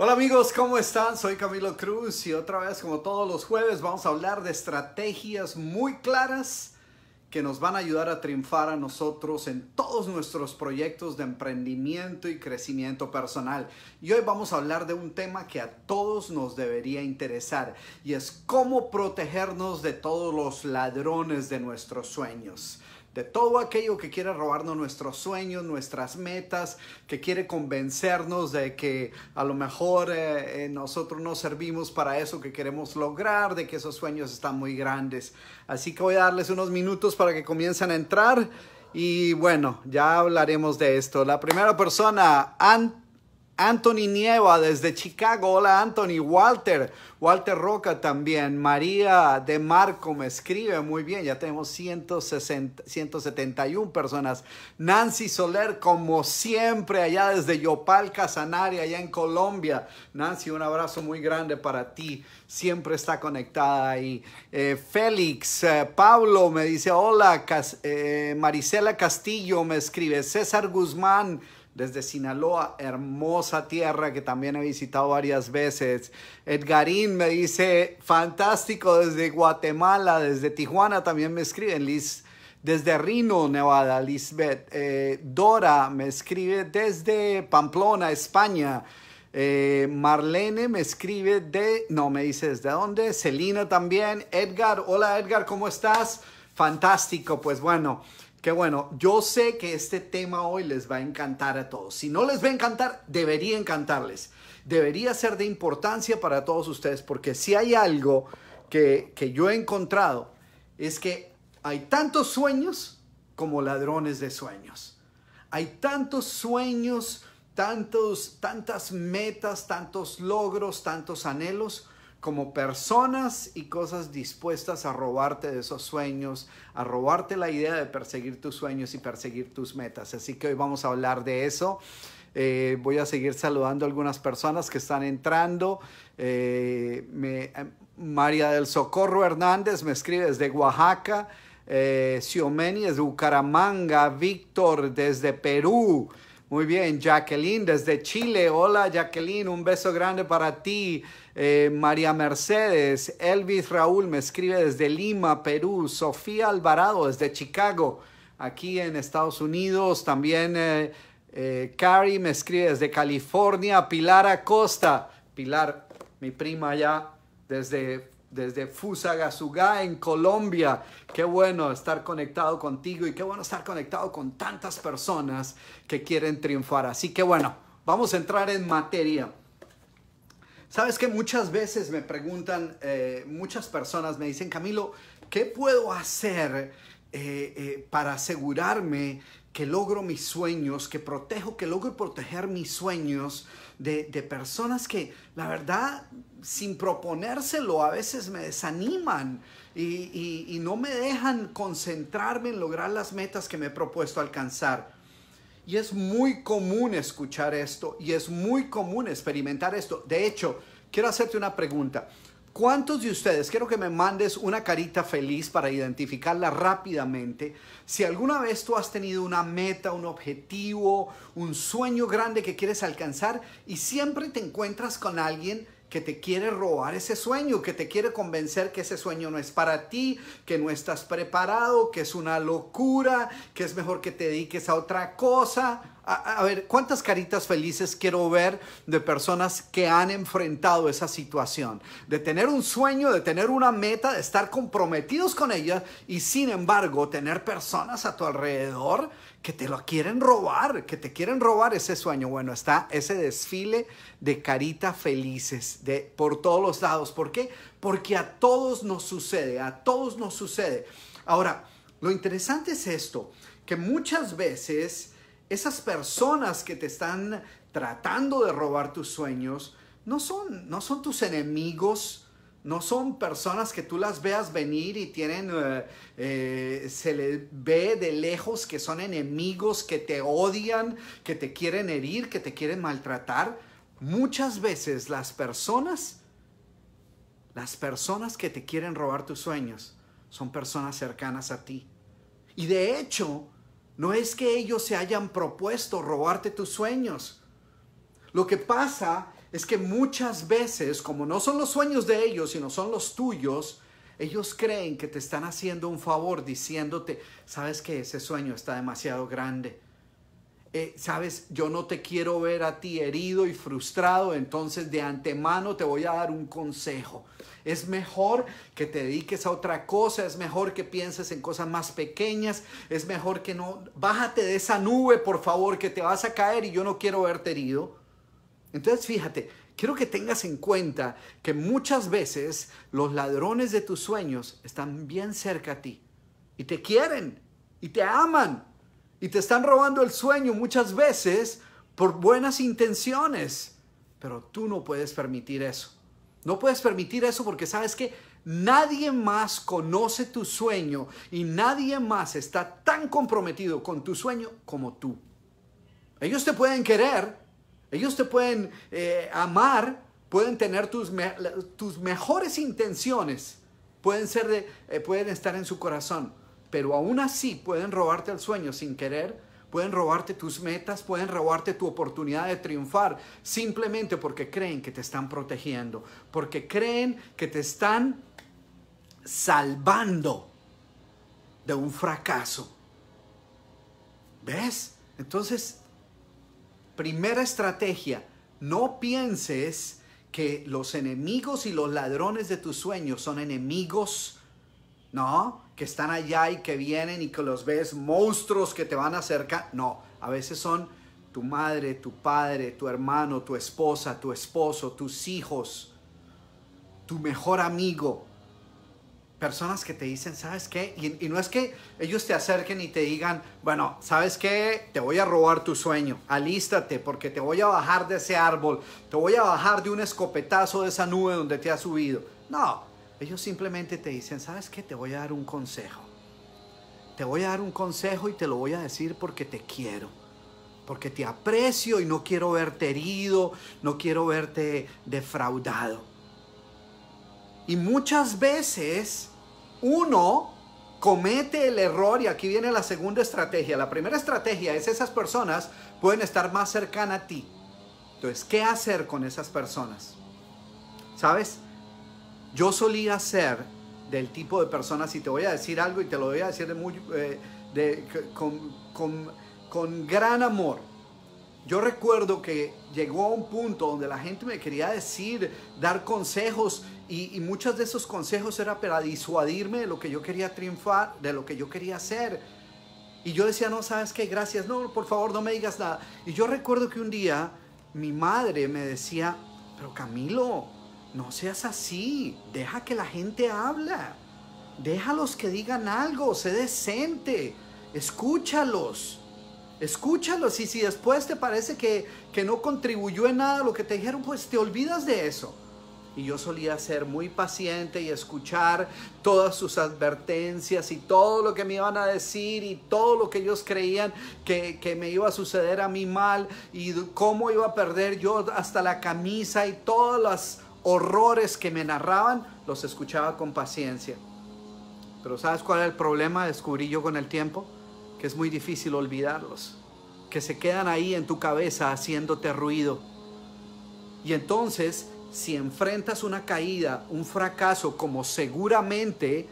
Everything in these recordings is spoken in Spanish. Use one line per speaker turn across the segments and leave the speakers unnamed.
Hola amigos, ¿cómo están? Soy Camilo Cruz y otra vez, como todos los jueves, vamos a hablar de estrategias muy claras que nos van a ayudar a triunfar a nosotros en todos nuestros proyectos de emprendimiento y crecimiento personal. Y hoy vamos a hablar de un tema que a todos nos debería interesar y es cómo protegernos de todos los ladrones de nuestros sueños de todo aquello que quiere robarnos nuestros sueños, nuestras metas, que quiere convencernos de que a lo mejor eh, eh, nosotros no servimos para eso que queremos lograr, de que esos sueños están muy grandes. Así que voy a darles unos minutos para que comiencen a entrar y bueno, ya hablaremos de esto. La primera persona, Ant Anthony Nieva desde Chicago. Hola Anthony. Walter. Walter Roca también. María de Marco me escribe muy bien. Ya tenemos 160, 171 personas. Nancy Soler, como siempre, allá desde Yopal, Casanare, allá en Colombia. Nancy, un abrazo muy grande para ti. Siempre está conectada ahí. Eh, Félix, eh, Pablo me dice hola. Eh, Marisela Castillo me escribe. César Guzmán desde Sinaloa, hermosa tierra que también he visitado varias veces. Edgarín me dice, fantástico desde Guatemala, desde Tijuana también me escriben. Liz, desde Reno, Nevada, Lisbeth. Eh, Dora me escribe desde Pamplona, España. Eh, Marlene me escribe de, no, me dice desde dónde. Celina también. Edgar, hola Edgar, ¿cómo estás? Fantástico, pues bueno. Bueno, yo sé que este tema hoy les va a encantar a todos. Si no les va a encantar, debería encantarles. Debería ser de importancia para todos ustedes, porque si hay algo que, que yo he encontrado, es que hay tantos sueños como ladrones de sueños. Hay tantos sueños, tantos, tantas metas, tantos logros, tantos anhelos como personas y cosas dispuestas a robarte de esos sueños, a robarte la idea de perseguir tus sueños y perseguir tus metas. Así que hoy vamos a hablar de eso. Eh, voy a seguir saludando a algunas personas que están entrando. Eh, eh, María del Socorro Hernández me escribe desde Oaxaca. Eh, Xiomeni desde Bucaramanga. Víctor desde Perú. Muy bien, Jacqueline desde Chile. Hola Jacqueline, un beso grande para ti. Eh, María Mercedes, Elvis Raúl me escribe desde Lima, Perú. Sofía Alvarado desde Chicago, aquí en Estados Unidos. También eh, eh, Carrie me escribe desde California. Pilar Acosta, Pilar, mi prima allá desde desde Fusagasugá en Colombia. Qué bueno estar conectado contigo y qué bueno estar conectado con tantas personas que quieren triunfar. Así que bueno, vamos a entrar en materia. Sabes que muchas veces me preguntan, eh, muchas personas me dicen, Camilo, ¿qué puedo hacer eh, eh, para asegurarme que logro mis sueños, que protejo, que logro proteger mis sueños de, personas que la verdad sin proponérselo a veces me desaniman y, y, no me dejan concentrarme en lograr las metas que me he propuesto alcanzar. Y es muy común escuchar esto y es muy común experimentar esto. De hecho, quiero hacerte una pregunta. ¿Cuántos de ustedes, quiero que me mandes una carita feliz para identificarla rápidamente? Si alguna vez tú has tenido una meta, un objetivo, un sueño grande que quieres alcanzar y siempre te encuentras con alguien que te quiere robar ese sueño, que te quiere convencer que ese sueño no es para ti, que no estás preparado, que es una locura, que es mejor que te dediques a otra cosa a, ver, ¿cuántas caritas felices quiero ver de personas que han enfrentado esa situación? De tener un sueño, de tener una meta, de estar comprometidos con ella y sin embargo tener personas a tu alrededor que te lo quieren robar, que te quieren robar ese sueño. Bueno, está ese desfile de caritas felices de, por todos los lados. ¿Por qué? Porque a todos nos sucede, a todos nos sucede. Ahora, lo interesante es esto, que muchas veces esas personas que te están tratando de robar tus sueños no son, no son tus enemigos, no son personas que tú las veas venir y tienen, eh, eh, se les ve de lejos que son enemigos, que te odian, que te quieren herir, que te quieren maltratar. Muchas veces las personas, las personas que te quieren robar tus sueños, son personas cercanas a ti. Y de hecho, no es que ellos se hayan propuesto robarte tus sueños. Lo que pasa es que muchas veces, como no son los sueños de ellos, sino son los tuyos, ellos creen que te están haciendo un favor diciéndote, sabes que ese sueño está demasiado grande. Eh, sabes, yo no te quiero ver a ti herido y frustrado, entonces de antemano te voy a dar un consejo. Es mejor que te dediques a otra cosa, es mejor que pienses en cosas más pequeñas, es mejor que no, bájate de esa nube, por favor, que te vas a caer y yo no quiero verte herido. Entonces, fíjate, quiero que tengas en cuenta que muchas veces los ladrones de tus sueños están bien cerca a ti y te quieren y te aman y te están robando el sueño muchas veces por buenas intenciones, pero tú no puedes permitir eso. No puedes permitir eso porque sabes que nadie más conoce tu sueño y nadie más está tan comprometido con tu sueño como tú. Ellos te pueden querer, ellos te pueden eh, amar, pueden tener tus, tus, mejores intenciones, pueden, ser de, eh, pueden estar en su corazón, pero aún así pueden robarte el sueño sin querer, pueden robarte tus metas, pueden robarte tu oportunidad de triunfar, simplemente porque creen que te están protegiendo, porque creen que te están salvando de un fracaso. ¿Ves? Entonces, Primera estrategia, no pienses que los enemigos y los ladrones de tus sueños son enemigos, ¿no? Que están allá y que vienen y que los ves monstruos que te van a acercar. No, a veces son tu madre, tu padre, tu hermano, tu esposa, tu esposo, tus hijos, tu mejor amigo, personas que te dicen, ¿sabes qué? Y, no es que ellos te acerquen y te digan, bueno, ¿sabes qué? Te voy a robar tu sueño, alístate porque te voy a bajar de ese árbol, te voy a bajar de un escopetazo de esa nube donde te has subido. No, ellos simplemente te dicen, ¿sabes qué? Te voy a dar un consejo. Te voy a dar un consejo y te lo voy a decir porque te quiero. Porque te aprecio y no quiero verte herido, no quiero verte defraudado. Y muchas veces uno comete el error y aquí viene la segunda estrategia. La primera estrategia es esas personas pueden estar más cercanas a ti. Entonces, ¿qué hacer con esas personas? ¿Sabes? Yo solía ser del tipo de personas, y te voy a decir algo y te lo voy a decir de muy, eh, con, con, con gran amor. Yo recuerdo que llegó a un punto donde la gente me quería decir, dar consejos y, muchos de esos consejos era para disuadirme de lo que yo quería triunfar, de lo que yo quería hacer. Y yo decía, no, sabes qué, gracias, no, por favor, no me digas nada. Y yo recuerdo que un día mi madre me decía, pero Camilo, no seas así, deja que la gente habla, déjalos que digan algo, sé decente, escúchalos. Escúchalos. Y si después te parece que, que no contribuyó en nada lo que te dijeron, pues te olvidas de eso. Y yo solía ser muy paciente y escuchar todas sus advertencias y todo lo que me iban a decir y todo lo que ellos creían que, que me iba a suceder a mí mal y cómo iba a perder yo hasta la camisa y todos los horrores que me narraban, los escuchaba con paciencia. Pero ¿sabes cuál es el problema? Descubrí yo con el tiempo que es muy difícil olvidarlos, que se quedan ahí en tu cabeza haciéndote ruido. Y entonces, si enfrentas una caída, un fracaso, como seguramente,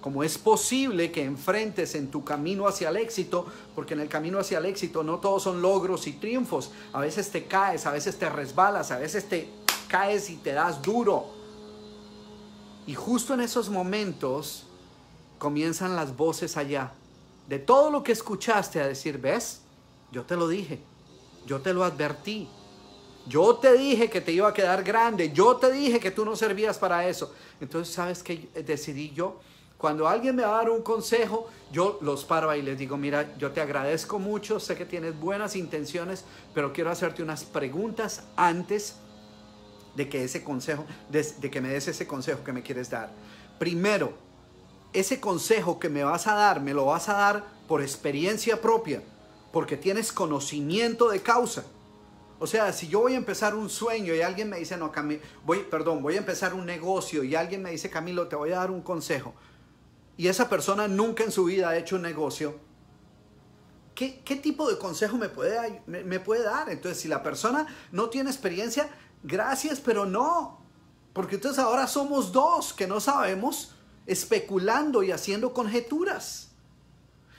como es posible que enfrentes en tu camino hacia el éxito, porque en el camino hacia el éxito no todos son logros y triunfos, a veces te caes, a veces te resbalas, a veces te caes y te das duro. Y justo en esos momentos comienzan las voces allá. De todo lo que escuchaste a decir, ves, yo te lo dije, yo te lo advertí, yo te dije que te iba a quedar grande, yo te dije que tú no servías para eso. Entonces, ¿sabes qué decidí yo? Cuando alguien me va a dar un consejo, yo los paro y les digo, mira, yo te agradezco mucho, sé que tienes buenas intenciones, pero quiero hacerte unas preguntas antes de que ese consejo, de, que me des ese consejo que me quieres dar. Primero, ese consejo que me vas a dar, me lo vas a dar por experiencia propia, porque tienes conocimiento de causa. O sea, si yo voy a empezar un sueño y alguien me dice, no, Camilo, voy, perdón, voy a empezar un negocio y alguien me dice, Camilo, te voy a dar un consejo. Y esa persona nunca en su vida ha hecho un negocio. ¿Qué, qué tipo de consejo me puede, me puede dar? Entonces, si la persona no tiene experiencia, gracias, pero no. Porque entonces ahora somos dos que no sabemos especulando y haciendo conjeturas.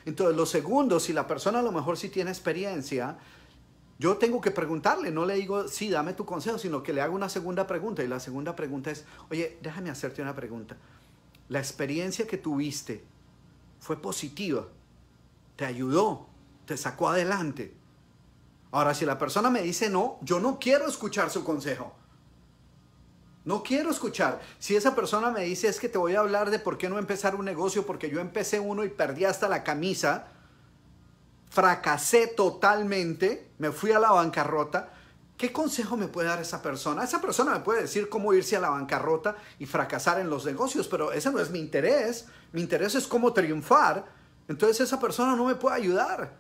Entonces, lo segundo, si la persona a lo mejor sí tiene experiencia, yo tengo que preguntarle, no le digo, sí, dame tu consejo, sino que le hago una segunda pregunta. Y la segunda pregunta es, oye, déjame hacerte una pregunta. La experiencia que tuviste fue positiva, te ayudó, te sacó adelante. Ahora, si la persona me dice no, yo no quiero escuchar su consejo. No quiero escuchar. Si esa persona me dice es que te voy a hablar de por qué no empezar un negocio, porque yo empecé uno y perdí hasta la camisa, fracasé totalmente, me fui a la bancarrota. ¿Qué consejo me puede dar esa persona? Esa persona me puede decir cómo irse a la bancarrota y fracasar en los negocios, pero ese no es mi interés. Mi interés es cómo triunfar. Entonces esa persona no me puede ayudar.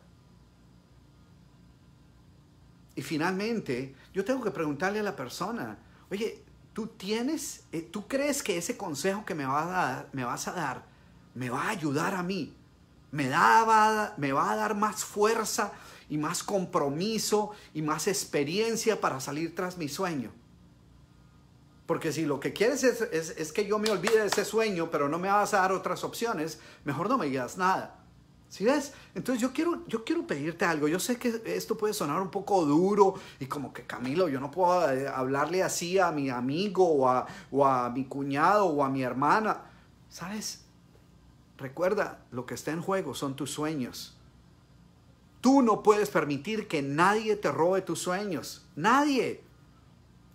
Y finalmente, yo tengo que preguntarle a la persona, oye, ¿tú tienes, eh, tú crees que ese consejo que me, va vas a dar me va a ayudar a mí? me, da, me va a dar más fuerza y más compromiso y más experiencia para salir tras mi sueño. Porque si lo que quieres es, que yo me olvide de ese sueño, pero no me vas a dar otras opciones, mejor no me digas nada. ¿Sí ves? Entonces yo quiero, yo quiero pedirte algo. Yo sé que esto puede sonar un poco duro y como que Camilo, yo no puedo eh, hablarle así a mi amigo o a, o a mi cuñado o a mi hermana. ¿Sabes? Recuerda, lo que está en juego son tus sueños. Tú no puedes permitir que nadie te robe tus sueños. Nadie.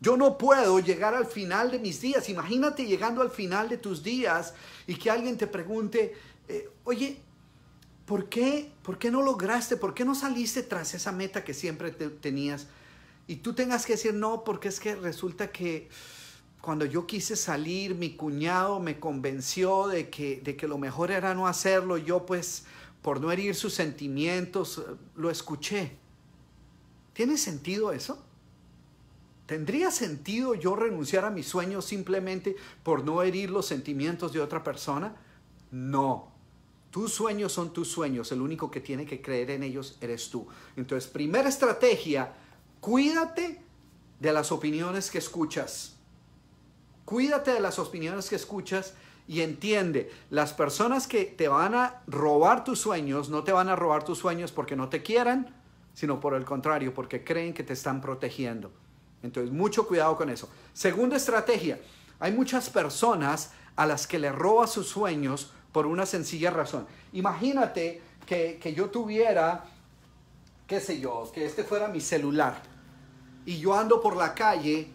Yo no puedo llegar al final de mis días. Imagínate llegando al final de tus días y que alguien te pregunte, eh, oye, ¿por qué, ¿por qué no lograste? ¿Por qué no saliste tras esa meta que siempre tenías? Y tú tengas que decir, no, porque es que resulta que cuando yo quise salir, mi cuñado me convenció de que, de que lo mejor era no hacerlo. Yo pues, por no herir sus sentimientos, lo escuché. ¿Tiene sentido eso? ¿Tendría sentido yo renunciar a mis sueños simplemente por no herir los sentimientos de otra persona? No. Tus sueños son tus sueños. El único que tiene que creer en ellos eres tú. Entonces, primera estrategia, cuídate de las opiniones que escuchas. Cuídate de las opiniones que escuchas y entiende, las personas que te van a robar tus sueños no te van a robar tus sueños porque no te quieran, sino por el contrario, porque creen que te están protegiendo. Entonces, mucho cuidado con eso. Segunda estrategia, hay muchas personas a las que le roba sus sueños por una sencilla razón. Imagínate que, que yo tuviera, qué sé yo, que este fuera mi celular y yo ando por la calle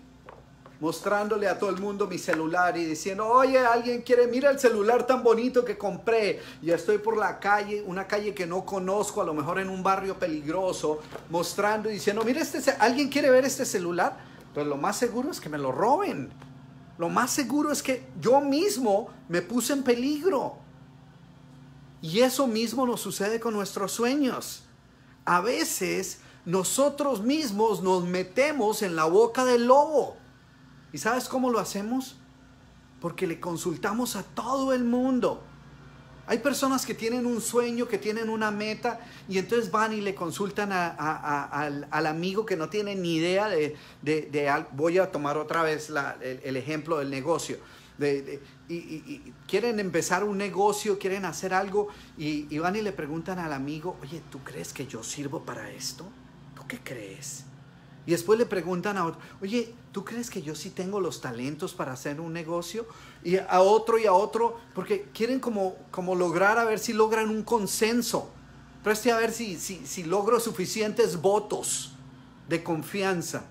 mostrándole a todo el mundo mi celular y diciendo, oye, alguien quiere, mira el celular tan bonito que compré. Y estoy por la calle, una calle que no conozco, a lo mejor en un barrio peligroso, mostrando y diciendo, mira, este, alguien quiere ver este celular. Pues lo más seguro es que me lo roben. Lo más seguro es que yo mismo me puse en peligro. Y eso mismo nos sucede con nuestros sueños. A veces nosotros mismos nos metemos en la boca del lobo. ¿Y sabes cómo lo hacemos? Porque le consultamos a todo el mundo. Hay personas que tienen un sueño, que tienen una meta y entonces van y le consultan al, amigo que no tiene ni idea de, voy a tomar otra vez el, ejemplo del negocio. Y, quieren empezar un negocio, quieren hacer algo y, van y le preguntan al amigo, oye, ¿tú crees que yo sirvo para esto? ¿Tú qué crees? Y después le preguntan a otro, oye, ¿tú crees que yo sí tengo los talentos para hacer un negocio? Y a otro y a otro, porque quieren como, como lograr a ver si logran un consenso. Preste a ver si, si, si logro suficientes votos de confianza.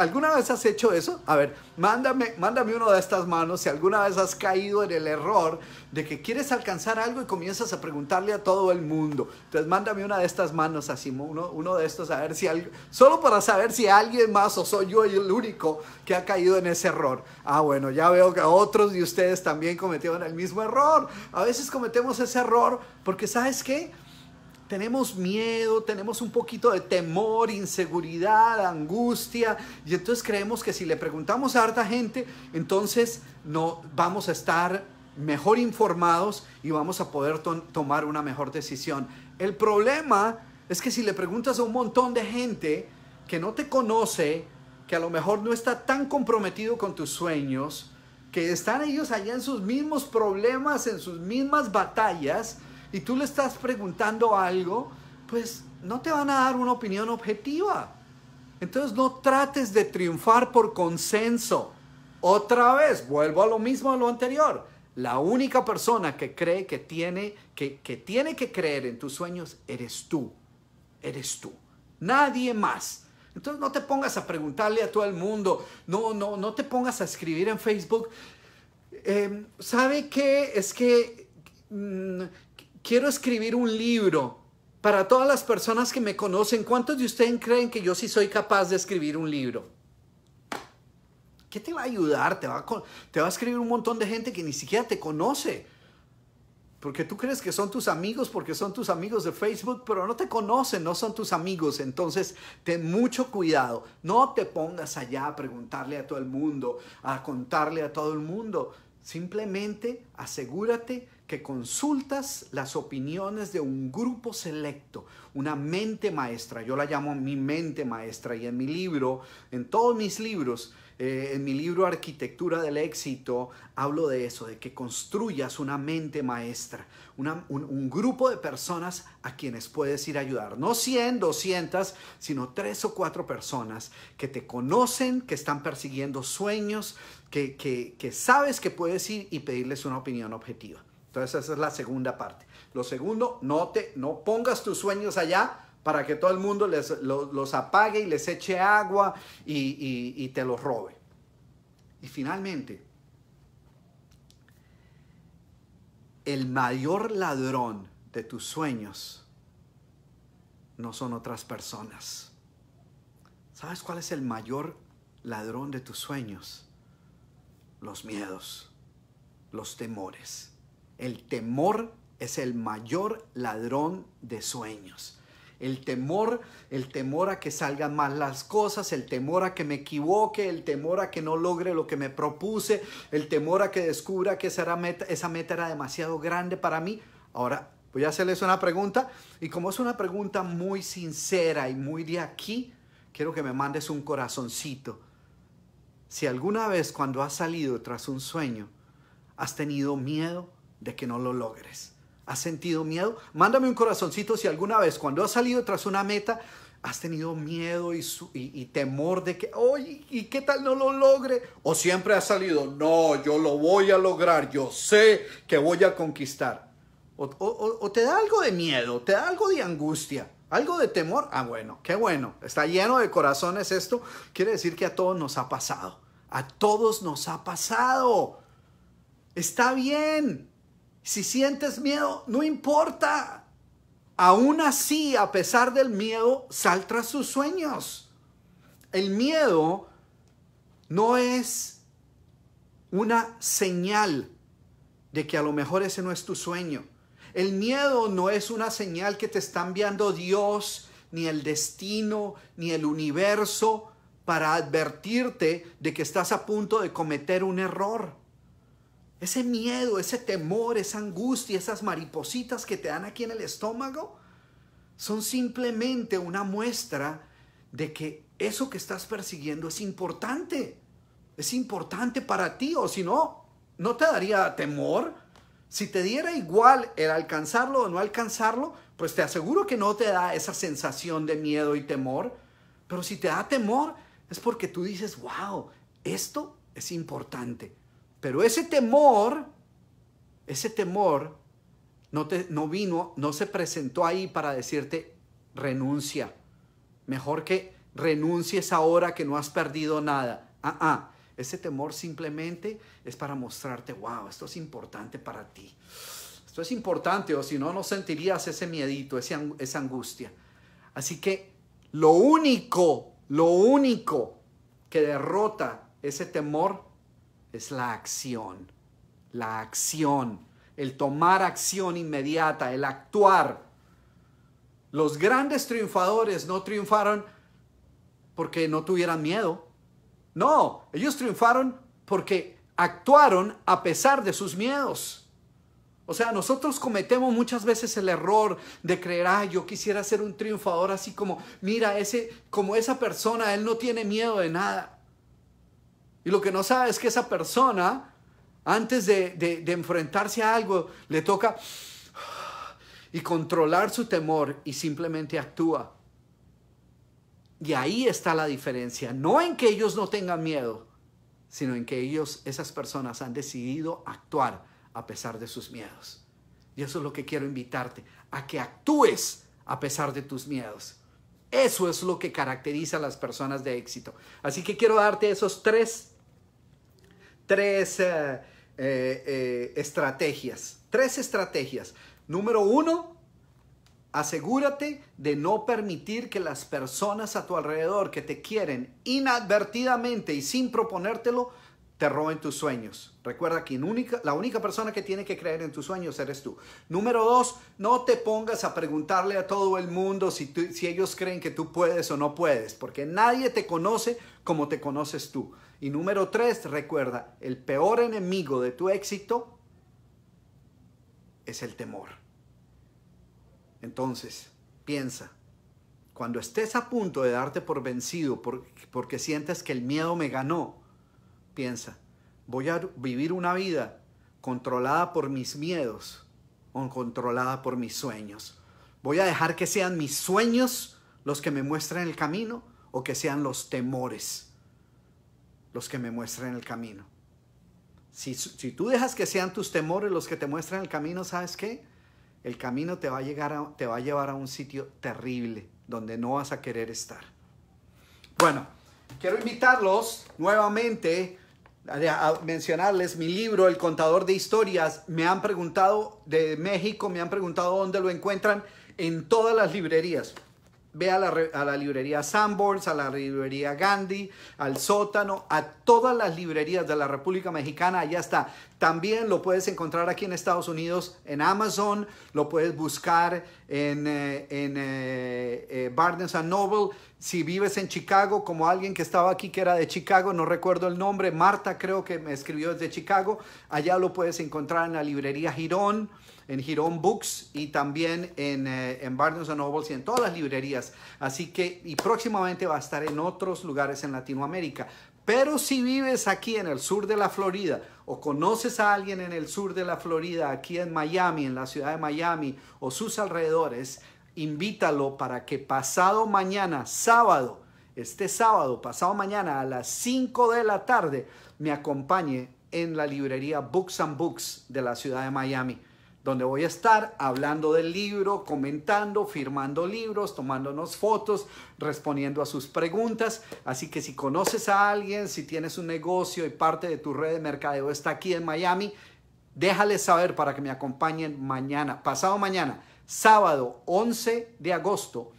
¿Alguna vez has hecho eso? A ver, mándame, mándame uno de estas manos si alguna vez has caído en el error de que quieres alcanzar algo y comienzas a preguntarle a todo el mundo. Entonces, mándame una de estas manos así, uno, uno de estos, a ver si solo para saber si alguien más o soy yo el único que ha caído en ese error. Ah, bueno, ya veo que otros de ustedes también cometieron el mismo error. A veces cometemos ese error porque, ¿sabes qué? Tenemos miedo, tenemos un poquito de temor, inseguridad, angustia, y entonces creemos que si le preguntamos a harta gente, entonces no vamos a estar mejor informados y vamos a poder tomar una mejor decisión. El problema es que si le preguntas a un montón de gente que no te conoce, que a lo mejor no está tan comprometido con tus sueños, que están ellos allá en sus mismos problemas, en sus mismas batallas, y tú le estás preguntando algo, pues no te van a dar una opinión objetiva. Entonces no trates de triunfar por consenso. Otra vez, vuelvo a lo mismo a lo anterior. La única persona que cree que tiene que, tiene que creer en tus sueños eres tú. Eres tú. Nadie más. Entonces no te pongas a preguntarle a todo el mundo. No, no, no te pongas a escribir en Facebook. Em, ¿Sabe qué? Es que mm, quiero escribir un libro para todas las personas que me conocen. ¿Cuántos de ustedes creen que yo sí soy capaz de escribir un libro? ¿Qué te va a ayudar? Te va a, te va a escribir un montón de gente que ni siquiera te conoce. Porque tú crees que son tus amigos porque son tus amigos de Facebook, pero no te conocen, no son tus amigos. Entonces, ten mucho cuidado. No te pongas allá a preguntarle a todo el mundo, a contarle a todo el mundo. Simplemente asegúrate que consultas las opiniones de un grupo selecto, una mente maestra. Yo la llamo mi mente maestra y en mi libro, en todos mis libros, eh, en mi libro Arquitectura del Éxito hablo de eso, de que construyas una mente maestra, un, grupo de personas a quienes puedes ir a ayudar. No 100, 200, sino tres o cuatro personas que te conocen, que están persiguiendo sueños, que, que sabes que puedes ir y pedirles una opinión objetiva. Entonces esa es la segunda parte. Lo segundo, no, te, no pongas tus sueños allá para que todo el mundo les, los apague y les eche agua y, te los robe. Y finalmente, el mayor ladrón de tus sueños no son otras personas. ¿Sabes cuál es el mayor ladrón de tus sueños? Los miedos, los temores. El temor es el mayor ladrón de sueños. El temor, el temor a que salgan mal las cosas, el temor a que me equivoque, el temor a que no logre lo que me propuse, el temor a que descubra que esa meta, era demasiado grande para mí. Ahora voy a hacerles una pregunta y como es una pregunta muy sincera y muy de aquí, quiero que me mandes un corazoncito. Si alguna vez cuando has salido tras un sueño has tenido miedo de que no lo logres, ¿Has sentido miedo? Mándame un corazoncito si alguna vez cuando has salido tras una meta has tenido miedo y, temor de que, oye, ¿y qué tal no lo logre? O siempre has salido, no, yo lo voy a lograr, yo sé que voy a conquistar. O, o te da algo de miedo, te da algo de angustia, algo de temor. Ah, bueno, qué bueno, está lleno de corazones esto. Quiere decir que a todos nos ha pasado. A todos nos ha pasado. Está bien. Si sientes miedo, no importa. Aún así, a pesar del miedo, sal tras sus sueños. El miedo no es una señal de que a lo mejor ese no es tu sueño. El miedo no es una señal que te está enviando Dios, ni el destino, ni el universo para advertirte de que estás a punto de cometer un error. Ese miedo, ese temor, esa angustia, esas maripositas que te dan aquí en el estómago, son simplemente una muestra de que eso que estás persiguiendo es importante. Es importante para ti, o si no, no te daría temor. Si te diera igual el alcanzarlo o no alcanzarlo, pues te aseguro que no te da esa sensación de miedo y temor. Pero si te da temor, es porque tú dices, wow, esto es importante. Pero ese temor, ese temor no, te, no vino, no se presentó ahí para decirte renuncia. Mejor que renuncies ahora que no has perdido nada. Ah, ah. Ese temor simplemente es para mostrarte, wow, esto es importante para ti. Esto es importante o si no, no sentirías ese miedito, esa angustia. Así que lo único, lo único que derrota ese temor es la acción. La acción. El tomar acción inmediata, el actuar. Los grandes triunfadores no triunfaron porque no tuvieran miedo. No, ellos triunfaron porque actuaron a pesar de sus miedos. O sea, nosotros cometemos muchas veces el error de creer, ah, yo quisiera ser un triunfador así como, mira, ese, como esa persona, él no tiene miedo de nada. Y lo que no sabe es que esa persona, antes de, de enfrentarse a algo, le toca y controlar su temor y simplemente actúa. Y ahí está la diferencia, no en que ellos no tengan miedo, sino en que ellos, esas personas, han decidido actuar a pesar de sus miedos. Y eso es lo que quiero invitarte, a que actúes a pesar de tus miedos. Eso es lo que caracteriza a las personas de éxito. Así que quiero darte esos tres, tres eh, eh, eh, estrategias. Tres estrategias. Número uno, asegúrate de no permitir que las personas a tu alrededor que te quieren inadvertidamente y sin proponértelo te roben tus sueños. Recuerda que la única persona que tiene que creer en tus sueños eres tú. Número dos, no te pongas a preguntarle a todo el mundo si, ellos creen que tú puedes o no puedes, porque nadie te conoce como te conoces tú. Y número tres, recuerda, el peor enemigo de tu éxito es el temor. Entonces, piensa, cuando estés a punto de darte por vencido porque sientes que el miedo me ganó, piensa, voy a vivir una vida controlada por mis miedos o controlada por mis sueños. Voy a dejar que sean mis sueños los que me muestren el camino o que sean los temores los que me muestren el camino. Si, si, tú dejas que sean tus temores los que te muestren el camino, ¿sabes qué? El camino te va, a llegar te va a llevar a un sitio terrible donde no vas a querer estar. Bueno, quiero invitarlos nuevamente a mencionarles mi libro, El contador de historias. Me han preguntado de México, me han preguntado dónde lo encuentran en todas las librerías. Ve a la, librería Sanborns, a la librería Gandhi, al sótano, a todas las librerías de la República Mexicana, allá está. También lo puedes encontrar aquí en Estados Unidos en Amazon, lo puedes buscar en, eh, en eh, eh, Barnes Noble. Si vives en Chicago, como alguien que estaba aquí que era de Chicago, no recuerdo el nombre, Marta creo que me escribió desde Chicago, allá lo puedes encontrar en la librería Girón en Girón Books y también en, eh, Barnes Noble y en todas las librerías. Así que, y próximamente va a estar en otros lugares en Latinoamérica. Pero si vives aquí en el sur de la Florida o conoces a alguien en el sur de la Florida, aquí en Miami, en la ciudad de Miami o sus alrededores, invítalo para que pasado mañana, sábado, este sábado, pasado mañana a las 5 de la tarde, me acompañe en la librería Books and Books de la ciudad de Miami donde voy a estar hablando del libro, comentando, firmando libros, tomándonos fotos, respondiendo a sus preguntas. Así que si conoces a alguien, si tienes un negocio y parte de tu red de mercadeo está aquí en Miami, déjale saber para que me acompañen mañana, pasado mañana, sábado 11 de agosto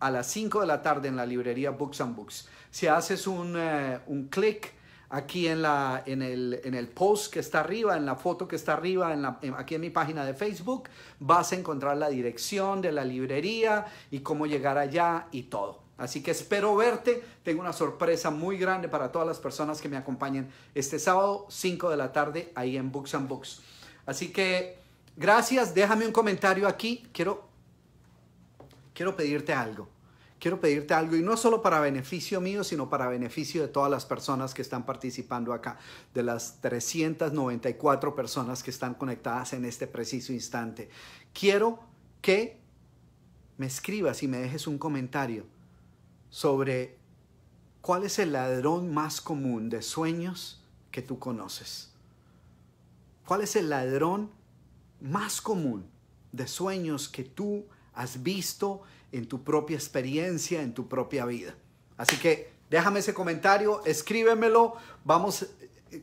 a las 5 de la tarde en la librería Books and Books. Si haces un, uh, un clic, aquí en, la, en, el, en el post que está arriba, en la foto que está arriba, en aquí en mi página de Facebook, vas a encontrar la dirección de la librería y cómo llegar allá y todo. Así que espero verte. Tengo una sorpresa muy grande para todas las personas que me acompañen este sábado 5 de la tarde ahí en Books and Books. Así que gracias. Déjame un comentario aquí. Quiero, quiero pedirte algo quiero pedirte algo y no solo para beneficio mío, sino para beneficio de todas las personas que están participando acá, de las 394 personas que están conectadas en este preciso instante. Quiero que me escribas y me dejes un comentario sobre cuál es el ladrón más común de sueños que tú conoces. ¿Cuál es el ladrón más común de sueños que tú has visto en tu propia experiencia, en tu propia vida. Así que déjame ese comentario, escríbemelo. Vamos,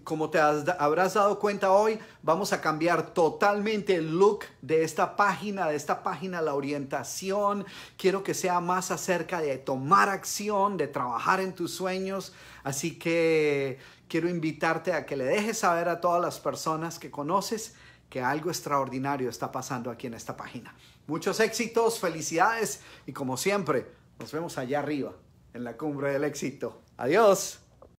como te habrás dado cuenta hoy, vamos a cambiar totalmente el look de esta página, de esta página, la orientación. Quiero que sea más acerca de tomar acción, de trabajar en tus sueños. Así que quiero invitarte a que le dejes saber a todas las personas que conoces que algo extraordinario está pasando aquí en esta página. Muchos éxitos, felicidades y como siempre, nos vemos allá arriba, en la cumbre del éxito. Adiós.